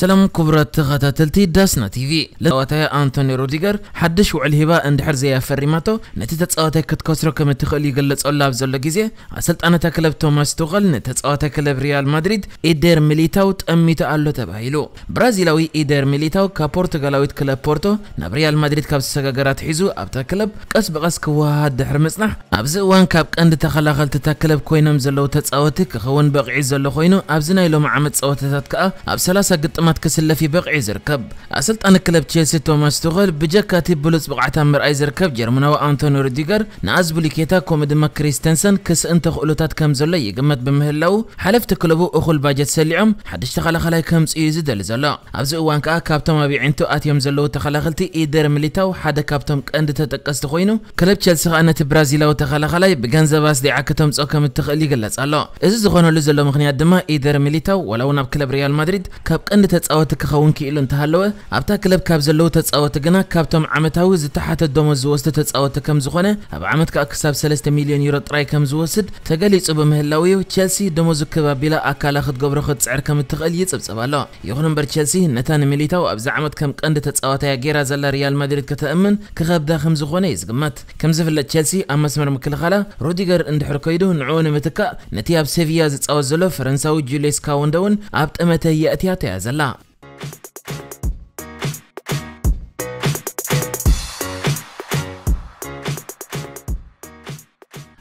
سلام كبرى تغطى تلتي داسنا تي في لتواتايا أنتوني روديغر حدش وعل هبا حرزي يا فريماتو نتي تتساواتاي كتكسرو كما تخل يقلص الله جيزي اسلت انا تاكلب توماس توخل نتتساواتاي كلب ريال مدريد إيدر ميليتاو تأمي ألو تبايلو برازيلاوي إيدر ميليتاو كا كابورتوغالاويت تكلب بورتو ناب ريال مدريد كاب سغاغرات حيزو اب تاكلب كاس بغاس كوهاد دحر مصنح ابزي وان كاب قند تخلاخلت تا كلب كوينم زلو تتساواتي كخوان بغعي زلو خوينو ابزي نايلو معمد تساواتتات كأ أب 30 قطمة كسل في بقع ዝርከብ ኣሰልጣኒ ክለብ ቼልሲ ቶማስ ቱኸል ብጀካቲ ብሉፅ ብቕዓት ኣብ ምርኣይ ዝርከብ ጀርመናዊ ኣንቶኒ ሩዲገር ንኣዝቡሊኬታ ከምኡ ድማ ክሪስተንሰን ክስእን ተኽእሎታት ከም ዘሎ ይግመት ብምህላው ሓለፍቲ ክለቡ እኹል ባጀት ሰሊዖም ሓድሽ ተኸላኸላይ ከምፅ እዩ ዝደሊ ዘሎ ኣብዚ እዋን ከዓ ካብቶም ኣብ ዒንቱ ኣትዮም ዘለዉ ተኸላኸልቲ ኢደር ሚሊታው ሓደ ካብቶም ቀንዲ ተጠቀስቲ ኮይኑ ክለብ ቸልሲ ከዓ ነቲ ብራዚላዊ ተኸላኸላይ ብገንዘብ ኣስዲዓ ክተምፅኦ ከም እትኽእል ይግለጽ ኣሎ እዚ ዝኾነሉ ዘሎ ምክንያት ድማ ኢደር ሚሊታው ወላ እውን ኣብ ክለብ ሪያል ማድሪድ ካብ ቀንዲ ተጻወቲ ክኸውን ክኢሉ እንተሃለወ ኣብታ ክለብ ካብ ዘለዉ ተጻወቲ ግና ካብቶም ዓመታዊ ዝተሓተ ደመዝ ዝወስዱ ተጻወቲ ከም ዝኾነ ኣብ ዓመት ከዓ ክሳብ 3 ሚልዮን ዩሮ ጥራይ ከም ዝወስድ ተገሊጹ ብምህላው ቸልሲ ደመዙ ክብ ኣቢላ ኣካላ ክትገብሮ ክትፅዕር ከም እትኽእል ይፅብፅብ ኣሎ ይኹን እምበር ቸልሲ ነታ ንሚሊታው ኣብዚ ዓመት ከም ቀንዲ ተጻዋታያ ጌራ ዘላ ሪያል ማድሪድ ከተእምን ክኸብዳ ከም ዝኾነ እዩ ዝግመት ከም ዝፍለጥ ቸልሲ ኣብ መስመር ምክልኻላ ሩዲገር እንድሕር ከይዱ ንዕኡ ንምትካእ ነቲ ኣብ ሴቪያ ዝፃወት ዘሎ ፈረንሳዊ ጁልስ ካወንደ እውን ኣብ ጥመተ የእትያ ተያ ዘላ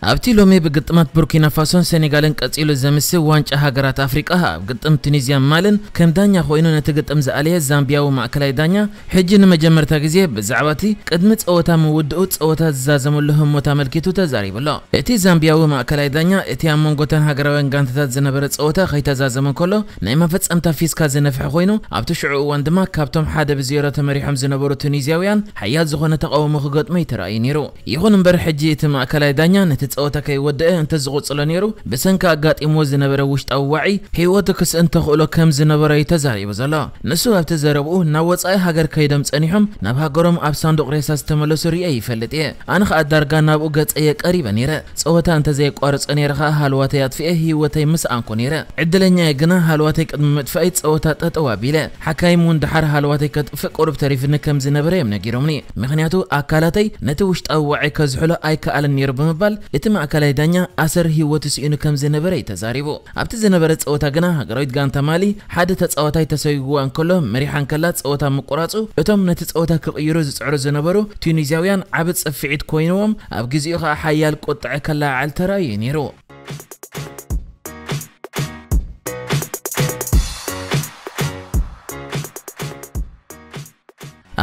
ኣብቲ ሎሚ ብግጥማት ቡርኪና ፋሶን ሴኔጋልን ቀፂሉ ዘምስ ዋንጫ ሃገራት ኣፍሪቃ ኣብ ግጥም ቱኒዝያን ማልን ከም ዳኛ ኮይኑ ነቲ ግጥም ዝኣለየ ዛምቢያዊ ማእከላይ ዳኛ ሕጂ ንመጀመርታ ግዜ ብዛዕባ እቲ ቅድሚ ፀወታ ምውድኡ ፀወታ ዝዛዘመሉ ህሞት ኣመልኪቱ ተዛሪቡ ኣሎ እቲ ዛምቢያዊ ማእከላይ ዳኛ እቲ ኣብ መንጎተን ሃገራውያን ጋንታታት ዝነበረ ፀወታ ከይተዛዘመ ከሎ ናይ መፈፀምታ ፊስካ ዝነፍሐ ኮይኑ ኣብቲ ሽዑ እዋን ድማ ካብቶም ሓደ ብዜሮ ተመሪሖም ዝነበሩ ቱኒዝያውያን ሓያል ዝኾነ ተቃውሞ ክገጥሞ ይተረኣዩ ነይሩ ይኹን እምበር ሕጂ እቲ ማእከላይ ዳኛ ነቲ صوتك يوده انت زغوط صلانيرو بسنك اقات امو زنبرا وشت او وعي هيوتك اس انت خلو كم زنبرا يتزاري بزلا نسو هب تزاربو ناوز اي هاگر كايدام تانيحم نبها قرم اب صندوق ريساس تملوسو ري اي فلت اي انخ اد دارگا نابو قات ايه قريبا نيرا صوتا انت زي قارس انيرخا هالواتيات في اه هيوتي مس آنكو نيرا عدلن يا اقنا هالواتي قد ممتفايت صوتا تتوا بيلا حكاي مون دحار هالواتي قد فك قرب تاريفن كم زنبرا يمنا جيرومني مخنياتو اكالاتي نتوشت او وعي كزحلو اي كالن نير بمبال يتم እትም ኣካላይ ዳኛ ኣሰር ሂወት ስኢኑ ከም ዝነበረ እዩ ተዛሪቡ ኣብቲ ዝነበረ ፀወታ ግና ሃገራዊት ጋንታ ማሊ ሓደ ተፃወታይ ተሰይግዋ እንከሎ መሪሓን ከላ ፀወታ ምቁራፁ እቶም ነቲ ፀወታ ክቕይሩ ዝፅዕሩ ዝነበሩ ቱኒዝያውያን ዓብ ፅፍዒት ኮይኖዎም ኣብ ግዜኡ ከዓ ሓያል ቆጣዐ ከላዓል ተራእዩ ነይሩ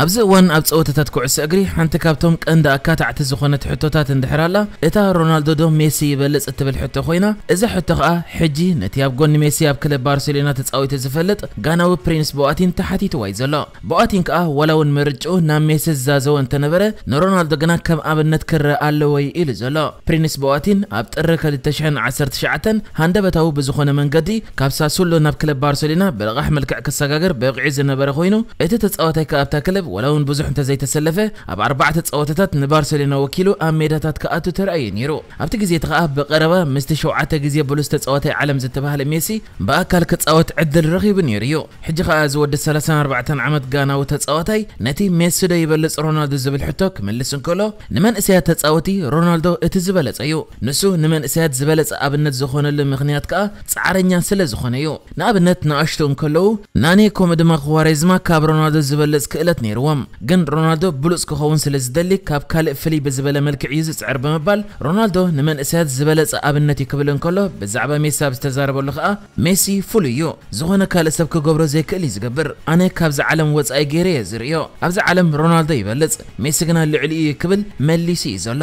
ኣብዚ እዋን ኣብ ፀወታታት ኩዕሶ እግሪ ሓንቲ ካብቶም ቀንዲ ኣካታዕቲ ዝኾነት ሕቶታት እንድሕራላ እታ ሮናልዶ ዶ ሜሲ ይበልፅ እትብል ሕቶ ኮይና እዛ ሕቶ ከዓ ሕጂ ነቲ ኣብ ጎኒ ሜሲ ኣብ ክለብ ባርሴሎና ተፃዊቱ ዝፈልጥ ጋናዊ ፕሪንስ ቦኣቲን ተሓቲትዋ እዩ ዘሎ ቦኣቲን ከዓ ዋላውን ምርጭኡ ናብ ሜሲ ዝዛዘቦ እንተነበረ ንሮናልዶ ግና ከም ኣብነት ክረአ ኣለወይ ኢሉ ዘሎ ፕሪንስ ቦኣቲን ኣብ ጥሪ 2019 ሃንደበታዊ ብዝኾነ መንገዲ ካብ ሳሱሎ ናብ ክለብ ባርሴሎና ብልቓሕ መልክዕ ክሰጋገር በቂዑ ዝነበረ ኮይኑ እቲ ተፃዋታይ ከኣብታ ክለብ تسلب ولو نبزحم ተዘይተሰለፈ ኣብ ኣርባዕተ ፀወታታት ንባርሰሎና ወኪሉ ኣብ ሜዳታት ከዓ ተራእየ ነይሩ ኣብቲ ግዜ እቲ ከዓ ብቀረባ ምስቲ ሸውዓተ ግዜ ብሉ ዝተፃወተ ዓለም ዝተባሃለ ሜሲ ብኣካል ክፃወት ዕድል ረኺቡ ነይሩ እዩ ሕጂ ከዓ ዝወዲ 34 ዓመት ጋናዊ ተፃዋታይ ነቲ ሜሲ ዶ ይበልፅ ሮናልዶ ዝብል ሕቶ ክምልስ እንከሎ ንመንእሰያት ተፃወቲ ሮናልዶ እቲ ዝበለፀ እዩ ንሱ ንመንእሰያት ዝበለፀ ኣብነት ዝኾነሉ ምክንያት ከዓ ፃዕረኛ ስለ ዝኾነ እዩ ንኣብነት ንኣሽቱ እንከለዉ ናኔ ከምኡ ድማ ክዋሬዝማ ካብ ሮናልዶ ዝበለፅ ክእለት ነይሩ ነይርዎም ግን ሮናልዶ ብሉፅ ክኸውን ስለ ዝደሊ ካብ ካልእ ፍልይ ብዝበለ መልክዕ እዩ ዝፅዕር ብምባል ሮናልዶ ንመንእሰያት ዝበለፀ ኣብነት እዩ ክብል እንከሎ ብዛዕባ ሜሲ ኣብ ዝተዛረበሉ ከዓ ሜሲ ፍሉይ እዩ ዝኾነ ካልእ ሰብ ክገብሮ ዘይክእል እዩ ዝገብር ኣነ ካብዚ ዓለም ወፃኢ ገይረ እየ ዝርዮ ኣብዚ ዓለም ሮናልዶ ይበልፅ ሜሲ ግና ልዕሊ እዩ ክብል መሊሱ እዩ ዘሎ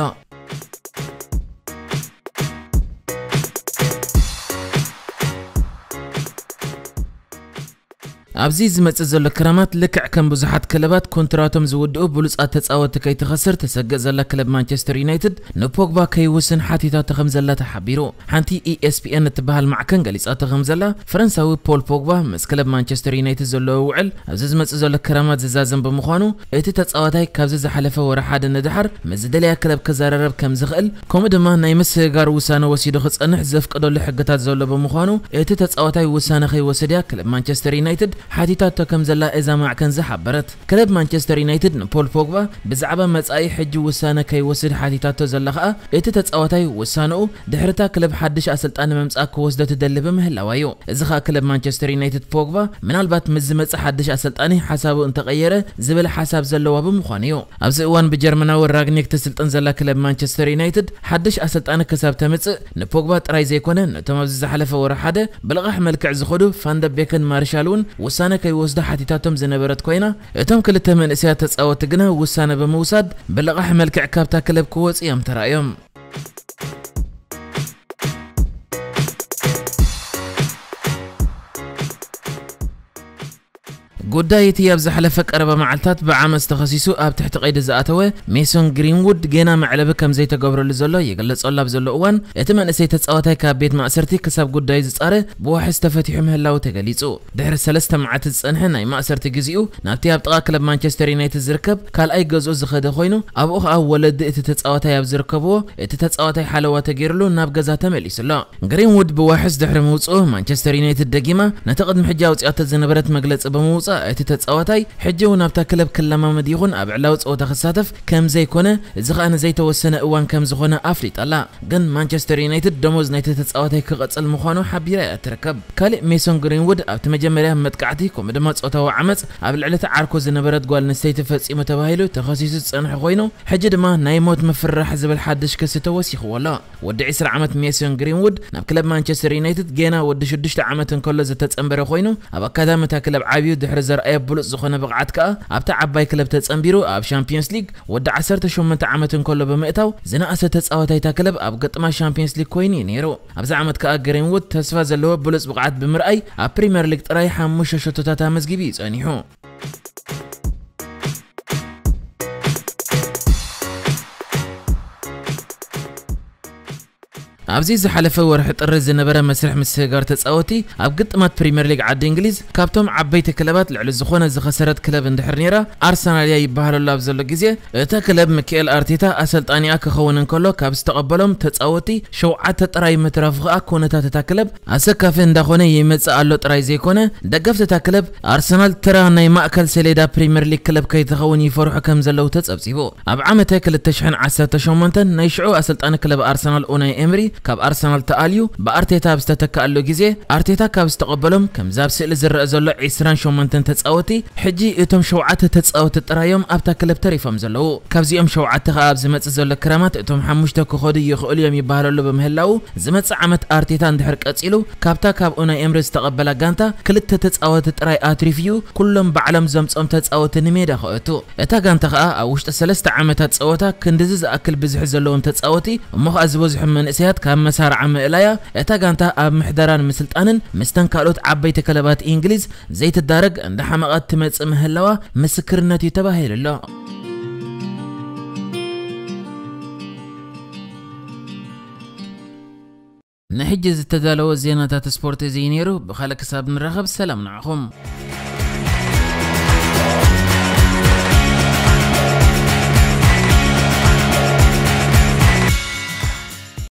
ኣብዚ ዝመፅእ ዘሎ ክረማት ልክዕ ከም ብዙሓት ክለባት ኮንትራቶም ዝውድኡ ብሉፃት ተፃወቲ ከይትኸስር ተሰግእ ዘላ ክለብ ማንቸስተር ዩናይትድ ንፖግባ ከይውስን ሓቲታቶ ከም ዘላ ተሓቢሩ ሓንቲ ኢኤስፒኤን እትበሃል ማዕከን ገሊፃቶ ከም ዘላ ፈረንሳዊ ፖል ፖግባ ምስ ክለብ ማንቸስተር ዩናይትድ ዘለዎ ውዕል ኣብዚ ዝመፅእ ዘሎ ክረማት ዝዛዘም ብምዃኑ እቲ ተፃዋታይ ካብዚ ዝሓለፈ ወረ ሓደ ንድሓር ምዝደለያ ክለብ ክዘራረብ ከም ዝኽእል ከምኡ ድማ ናይ ምስጋር ውሳነ ወሲዱ ክፀንሕ ዘፍቅደሉ ሕግታት ዘሎ ብምዃኑ እቲ ተፃዋታይ ውሳነ ከይወሰድያ ክለብ ማንቸስተር ዩናይትድ ሓቲታቶ ከም ዘላ እዛ ማዕከን ዝሓበረት ክለብ ማንቸስተር ዩናይትድን ፖል ፖግባ ብዛዕባ መጻኢ ሕጂ ውሳነ ከይወስድ ሓቲታቶ ዘላ ኸኣ እቲ ተጻወታይ ውሳንኡ ድሕርታ ክለብ ሓድሽ ኣሰልጣኒ ምምጻእ ክወስዶ ትደሊ ብምህላዋ እዩ እዚ ኸኣ ክለብ ማንቸስተር ዩናይትድ ፖግባ ምናልባት ምስ ዝመጽእ ሓድሽ ኣሰልጣኒ ሓሳቡ እንተቐየረ ዝብል ሓሳብ ዘለዋ ብምዃኑ እዩ ኣብዚ እዋን ብጀርመናዊ ራግኒክ ትስልጥን ዘላ ክለብ ማንቸስተር ዩናይትድ ሓድሽ ኣሰልጣኒ ክሳብ ተምጽእ ንፖግባ ጥራይ ዘይኮነ ነቶም ኣብዚ ዝሓለፈ ወርሓደ ብልቓሕ መልክዕ ዝኸዱ ፋንደቤክን ማርሻል እውን وسانه کی وسده حتی تاتم زنبرت کوینا اتام کل تمن اسیات تصاوت جنا وسانه به موساد بلغه حمل کعکاب تا کلب کوت ایام ترایم ጉዳይ እቲ ኣብ ዝሓለፈ ቀረበ መዓልትታት ብዓመፅ ተኸሲሱ ኣብ ትሕቲ ቀይዲ ዝኣተወ ሜሶን ግሪንውድ ገና መዕለቢ ከም ዘይተገብረሉ ዘሎ ይገለጸሉ ኣብ ዘሎ እዋን እቲ መንእሰይ ተጻወታይ ካብ ቤት ማእሰርቲ ክሳብ ጉዳዩ ዝጻረ ብዋሕስ ተፈቲሑ ምህላው ተገሊጹ ድሕሪ ሰለስተ መዓልቲ ዝጸንሐ ናይ ማእሰርቲ ግዜኡ ናብቲ ኣብ ጥቓ ክለብ ማንቸስተር ዩናይትድ ዝርከብ ካልኣይ ገዝኡ ዝኸደ ኮይኑ ኣብኡ ከዓ ወለዲ እቲ ተጻዋታይ ኣብ ዝርከብዎ እቲ ተጻዋታይ ሓለዋ ተገይሩሉ ናብ ገዛ ተመሊሱ ኣሎ ግሪንውድ ብዋሕስ ድሕሪ ምውፅኡ ማንቸስተር ዩናይትድ ደጊማ ነቲ ቅድሚ ሕጂ ኣውፅኣቶ ዝነበረት መግለፂ ብምውፃእ እቲ ተፃወታይ ሕጂ እውን ኣብታ ክለብ ክለማመድ ይኹን ኣብ ዕላዊ ፀወታ ክሳተፍ ከም ዘይኮነ እዚ ከዓ ንዘይተወሰነ እዋን ከም ዝኾነ ኣፍሊጣላ ግን ማንቸስተር ዩናይትድ ደሞዝ ናይቲ ተፃወታይ ክቐፅል ምዃኑ ሓቢራ እያ ትርከብ ካልእ ሜሶን ግሪንውድ ኣብቲ መጀመርያ መጥቃዕቲ ከምኡ ድማ ፆታዊ ዓመፅ ኣብ ልዕሊ ተዓርኮ ዝነበረት ጓል ኣንስተይቲ ፈፂሙ ተባሂሉ ተኸሲሱ ዝፀንሐ ኮይኑ ሕጂ ድማ ናይ ሞት ምፍራሕ ዝብል ሓድሽ ክሲ ተወሲኽዎ ኣሎ ወዲ 20 ዓመት ሜሶን ግሪንውድ ናብ ክለብ ማንቸስተር ዩናይትድ ጌና ወዲ 6 ዓመት እንከሎ ዝተፀንበረ ኮይኑ ኣብ ኣካዳሚ እታ ክለብ ዓብዩ ድሕሪ زر اي بلوت زخونه بقعت كا ابتا عباي كلب تصمبيرو اب شامبيونز ليغ ود 18 عامتن كله بمئتاو زنا اسه تصاوتاي تا كلب اب قطما شامبيونز ليغ كوين نيرو ابزا عامت كا غرين ود تسفا زلو بلوت بقعت بمراي اب بريمير ليغ طراي حمش شتوتا مزغيبي صنيحو ابزی زحل فورح ترز نبرم مسرح مسیگار تصاوتی. ابگت مات پریمر لیگ عادی انگلیز. کابتم عبیت کلبات لعل زخوان زخسرت کلب اندحرنیرا. آرسنالیای بحر الله ابزل لگزیه. تا کلب مکیل آرتیتا اصل تانیا که خوان انکلو کاب استقبالم تصاوتی. شو عت ترای مترافق آکونه تا تا کلب. في کافن دخونه یم تص آلو ترای زیکونه. دگفت تا کلب. آرسنال ترانه ماکل سلیدا پریمر لیگ کلب کی تخوانی فروح کم زلو تص ابزیو. اب عمت هکل تشحن عصر تشومنتن نیشعو اصل تانی کلب آرسنال اونای امری. ካብ ኣርሰናል ተኣልዩ ብኣርቴታ ብዝተተካኣሉ ግዜ ኣርቴታ ካብ ዝተቐበሎም ከምዛ ብስእሊ ዝረአ ዘሎ 28 ተፃወቲ ሕጂ እቶም ሸውዓተ ተፃወቲ ጥራዮም ኣብታ ክለብ ተሪፎም ዘለዉ ካብዚኦም ሸውዓተ ከዓ ብዝመፅእ ዘሎ ክረማት እቶም ሓሙሽተ ክኸዱ ይኽእሉ እዮም ይበሃለሉ ብምህላው ዝመፅእ ዓመት ኣርቴታ እንድሕር ቀፂሉ ካብታ ካብ ኡናይ ኤምሪ ዝተቐበላ ጋንታ ክልተ ተፃወቲ ጥራይ ኣትሪፍ እዩ ኩሎም ባዕሎም ዘምፆም ተፃወቲ ንሜዳ ክእቱ እታ ጋንታ ከዓ ኣብ ውሽጢ ሰለስተ ዓመታት ፀወታ ክንድዚ ዝኣክል ብዝሒ ዘለዎም ተፃወቲ እሞ ከዓ ዝበዝሑ መንእሰያት ካብ ካብ መሳርዓ ምእላያ እታ ጋንታ ኣብ ምሕደራን ምስልጣንን ምስተን ካልኦት ዓበይቲ ክለባት እንግሊዝ ዘይትዳረግ እንዳሓመቐት ትመፅእ ምህላዋ ምስክርነት እዩ ተባሂሉ ኣሎ ንሕጂ ዝተዳለወ ዜናታት ስፖርት እዚ ነይሩ ብኻልእ ክሳብ ንራኸብ ሰላም ንዕኹም